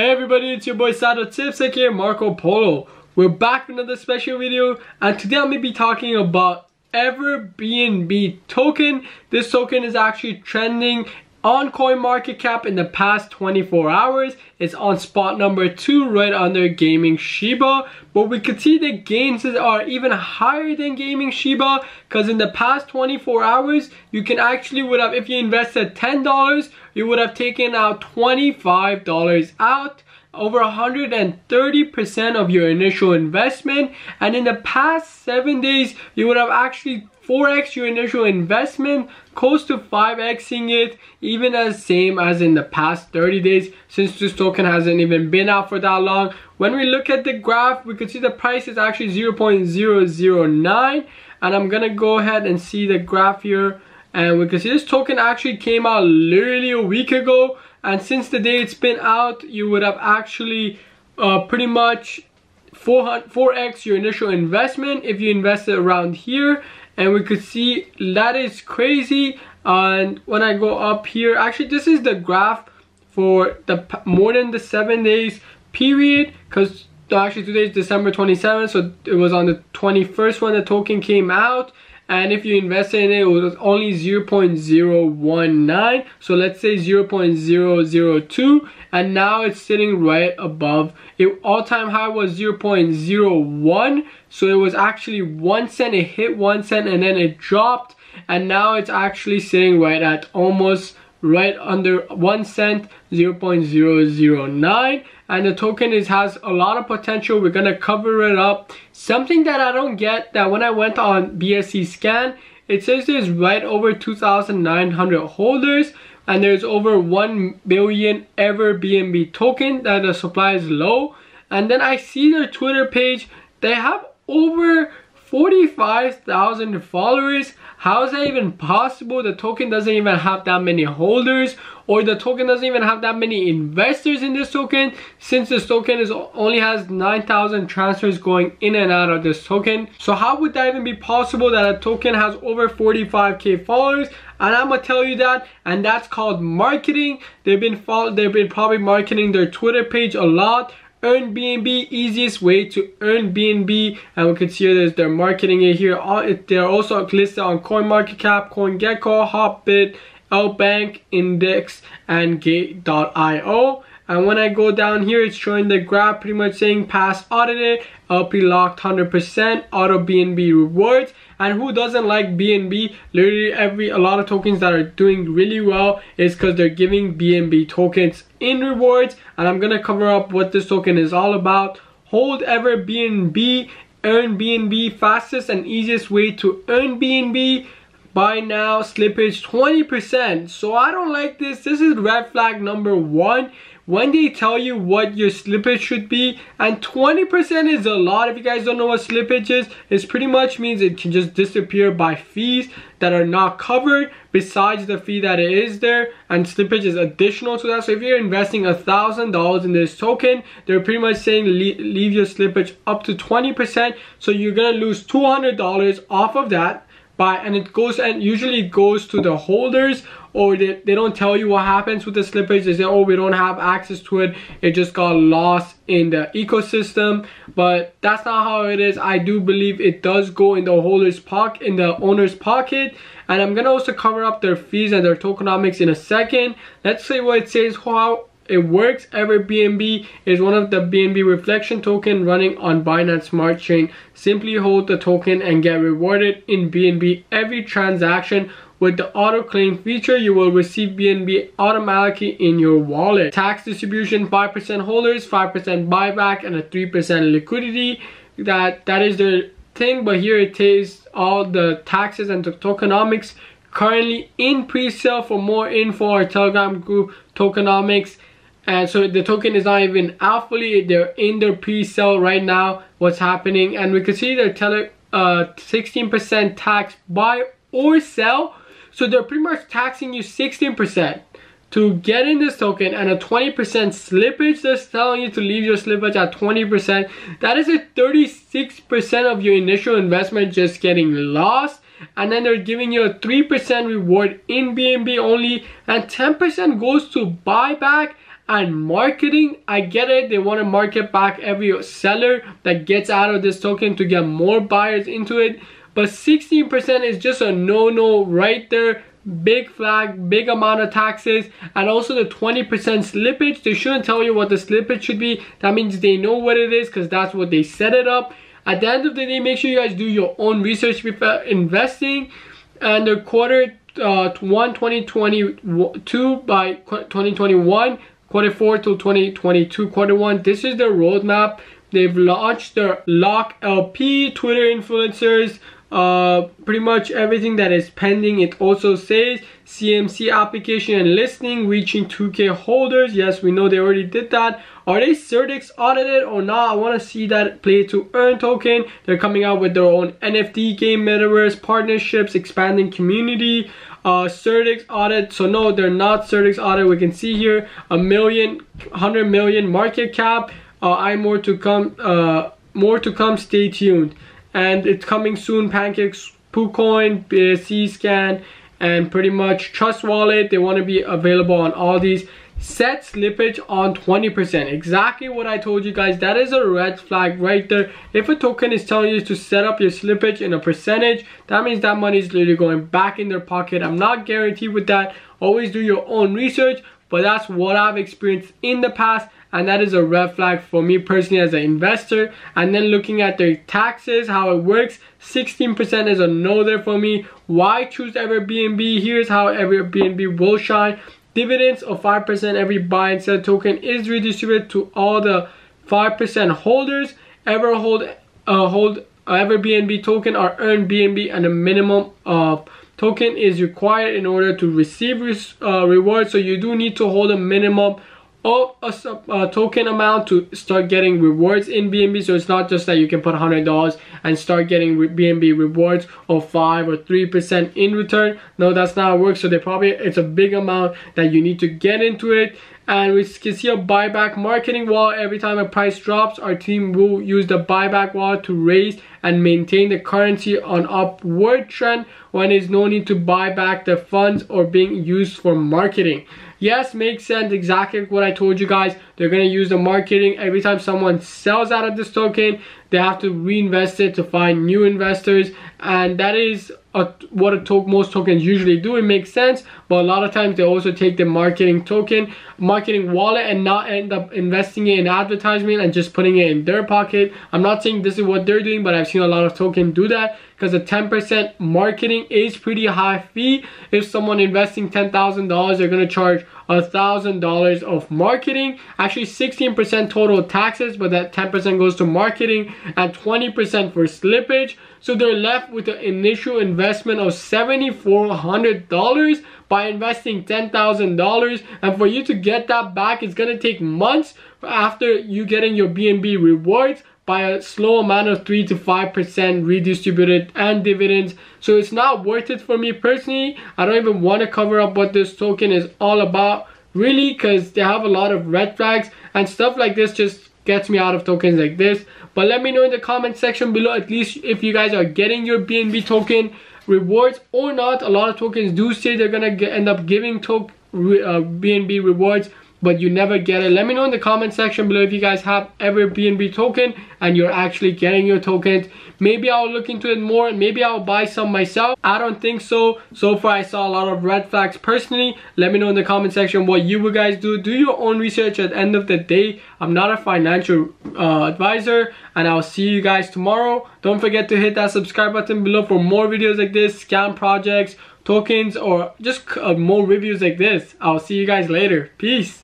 Hey everybody, it's your boy Sadra Tips here, Marco Polo. We're back with another special video and today I'm going to be talking about Ever Everbnb token. This token is actually trending on CoinMarketCap in the past 24 hours. It's on spot number 2 right under Gaming Shiba. But we could see the gains are even higher than Gaming Shiba because in the past 24 hours you can actually would have if you invested $10 you would have taken out $25 out over 130% of your initial investment and in the past 7 days you would have actually 4x your initial investment close to 5xing it even as same as in the past 30 days since this token hasn't even been out for that long. When we look at the graph we can see the price is actually 0.009 and I'm gonna go ahead and see the graph here. And we can see this token actually came out literally a week ago and since the day it's been out you would have actually uh, pretty much 4x your initial investment if you invested around here and we could see that is crazy. And when I go up here actually this is the graph for the more than the seven days period because actually today is December 27th so it was on the 21st when the token came out and if you invest in it, it was only 0.019 so let's say 0.002 and now it's sitting right above. It all-time high was 0.01 so it was actually one cent it hit one cent and then it dropped and now it's actually sitting right at almost right under one cent 0.009 and the token is has a lot of potential. We're gonna cover it up. Something that i don't get that when i went on BscScan it says there's right over 2900 holders and there's over 1 billion EverBNB token that the supply is low. And then i see their twitter page. They have over 45,000 followers. How is that even possible? The token doesn't even have that many holders or the token doesn't even have that many investors in this token since this token is only has 9,000 transfers going in and out of this token. So how would that even be possible that a token has over 45k followers? And I'm gonna tell you that, and that's called marketing. They've been they've been probably marketing their Twitter page a lot earn BNB easiest way to earn BNB and we can see there's their marketing it here. They're also listed on CoinMarketCap, CoinGecko, Hotbit, LBank, Index and Gate.io and when I go down here it's showing the graph pretty much saying pass audited LP locked 100% auto BNB rewards. And who doesn't like BNB literally every a lot of tokens that are doing really well is because they're giving BNB tokens in rewards. And I'm gonna cover up what this token is all about. Hold EverBNB earn BNB fastest and easiest way to earn BNB buy now slippage 20% so I don't like this. This is red flag number one. When they tell you what your slippage should be and 20% is a lot. If you guys don't know what slippage is it pretty much means it can just disappear by fees that are not covered besides the fee that it is there and slippage is additional to that. So if you're investing a thousand dollars in this token they're pretty much saying leave your slippage up to 20% so you're gonna lose $200 off of that by and it goes and usually it goes to the holders or they, they don't tell you what happens with the slippage. They say oh we don't have access to it. It just got lost in the ecosystem. But that's not how it is. I do believe it does go in the holder's pocket in the owner's pocket. And i'm gonna also cover up their fees and their tokenomics in a second. Let's see what it says how it works. EverBNB is one of the BNB reflection token running on Binance Smart Chain. Simply hold the token and get rewarded in BNB every transaction. With the auto claim feature, you will receive BNB automatically in your wallet. Tax distribution, 5% holders, 5% buyback, and a 3% liquidity. That That is the thing, but here it is all the taxes and the tokenomics currently in pre-sale for more info our telegram group tokenomics and so the token is not even fully. They're in their pre-sale right now what's happening. And we can see they're telling uh 16 percent tax buy or sell. So they're pretty much taxing you 16 percent to get in this token and a 20% slippage. They're telling you to leave your slippage at 20% that is a 36% of your initial investment just getting lost. And then they're giving you a 3% reward in BNB only. And 10% goes to buyback and marketing i get it. They want to market back every seller that gets out of this token to get more buyers into it. But 16% is just a no-no right there. Big flag big amount of taxes and also the 20% slippage. They shouldn't tell you what the slippage should be. That means they know what it is because that's what they set it up. At the end of the day make sure you guys do your own research before investing. And the quarter uh, 1 2022 by 2021 quarter 4 till 2022 quarter 1 this is the roadmap. They've launched their lock lp twitter influencers uh, pretty much everything that is pending it also says CMC application and listing reaching 2k holders. Yes we know they already did that. Are they CertiK audited or not? I want to see that play to earn token. They're coming out with their own NFT game metaverse partnerships expanding community. Uh CertiK audit so no they're not CertiK audit. We can see here a million 100 million market cap. Uh i more to come uh more to come. Stay tuned and it's coming soon pancakes PooCoin, uh, BscScan and pretty much trust wallet. They want to be available on all these. Set slippage on 20% exactly what I told you guys. That is a red flag right there. If a token is telling you to set up your slippage in a percentage that means that money is literally going back in their pocket. I'm not guaranteed with that. Always do your own research but that's what I've experienced in the past and that is a red flag for me personally as an investor. And then looking at their taxes how it works 16% is a no there for me. Why choose EverBNB? Here's how EverBNB will shine. Dividends of 5% every buy and sell token is redistributed to all the 5% holders. Ever hold uh, hold EverBNB token or earn BNB and a minimum of token is required in order to receive uh, rewards. So you do need to hold a minimum or a, token amount to start getting rewards in BNB. So it's not just that you can put $100 and start getting BNB rewards of 5 or 3% in return. No, that's not how it works. So they probably, it's a big amount that you need to get into it. And we can see a buyback marketing wall. Every time a price drops, our team will use the buyback wall to raise and maintain the currency on upward trend when there's no need to buy back the funds or being used for marketing. Yes, makes sense. Exactly what I told you guys. They're going to use the marketing. Every time someone sells out of this token, they have to reinvest it to find new investors. And that is a, what a to most tokens usually do. It makes sense. But a lot of times they also take the marketing token, marketing wallet and not end up investing it in advertisement and just putting it in their pocket. I'm not saying this is what they're doing, but I've seen a lot of tokens do that because the 10% marketing is pretty high fee. If someone investing $10,000, they're going to charge $1,000 of marketing. Actually 16% total taxes, but that 10% goes to marketing and 20% for slippage. So they're left with an initial investment of $7,400 by investing $10,000. And for you to get that back, it's to take months after you getting your BNB rewards by a slow amount of 3 to 5% redistributed and dividends. So it's not worth it for me personally. I don't even want to cover up what this token is all about really because they have a lot of red flags and stuff like this just gets me out of tokens like this. But let me know in the comment section below at least if you guys are getting your BNB token rewards or not. A lot of tokens do say they're gonna end up giving to, uh, BNB rewards but you never get it. Let me know in the comment section below if you guys have EverBNB token and you're actually getting your tokens. Maybe I'll look into it more. And maybe I'll buy some myself. I don't think so. So far, I saw a lot of red flags personally. Let me know in the comment section what you would guys do. Do your own research at the end of the day. I'm not a financial uh, advisor and I'll see you guys tomorrow. Don't forget to hit that subscribe button below for more videos like this, scam projects, tokens, or just uh, more reviews like this. I'll see you guys later. Peace.